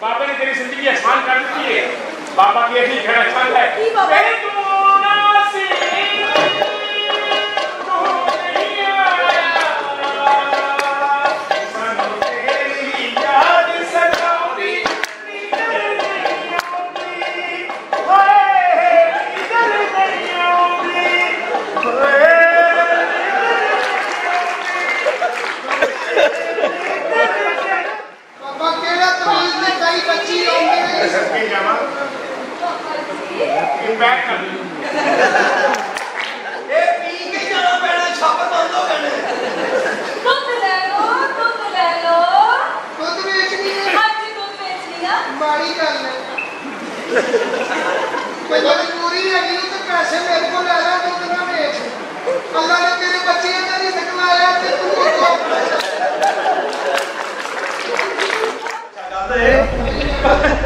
बाबा ने तेरी ज़िंदगी आसान कर दी है। बाबा की अभी घर आसान है। सबके जमा इम्पैक्ट ए पी के जाना पैना छाप बंद हो गए दुध ले लो दुध ले लो। दुध बेचनी है हाँ जी दुध बेचनी है माड़ी कर ले। कोई मजबूरी है कि तो पैसे मेरे को ले ला दुध तो ना बेच। अल्लाह ने तेरे बच्चे का रिस्क लाया ते तू तो है?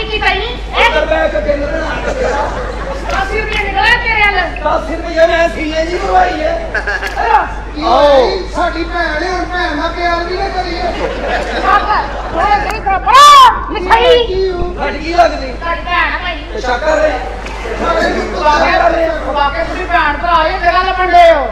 ਨਿੱਕੀ ਪੈਣੀ ਉਧਰ ਮੈਂ ਕਿੱਥੇ ਨਿਕਲਣਾ ਅਸੀਂ ਵੀ ਨਿਕਲਿਆ ਤੇਰੇ ਨਾਲ 10 ਰੁਪਏ ਮੈਂ ਸੀਏ ਜੀ ਭਰਵਾਈ ਹੈ। ਆਓ। ਸਾਡੀ ਭੈਣ ਹੁਣ ਭੈਣ ਨਾਲ ਪਿਆਰ ਵੀ ਨਾ ਕਰੀਏ। ਓਏ ਗਈ ਤਾਂ ਬੜਾ ਮਿਠਾਈ। ਕੀ ਲੱਗਦੀ? ਸਾਡੀ ਭੈਣ ਭਾਈ। ਸ਼ੱਕਰ ਰੇ ਸਾਰੇ ਨੂੰ ਤਲਾਕ ਕਰ ਰਹੇ ਆ ਤੁਸੀਂ ਭੈਣ ਭਰਾ ਇਹ ਜਗ੍ਹਾ ਲੱਭਣ ਦੇ ਹੋ।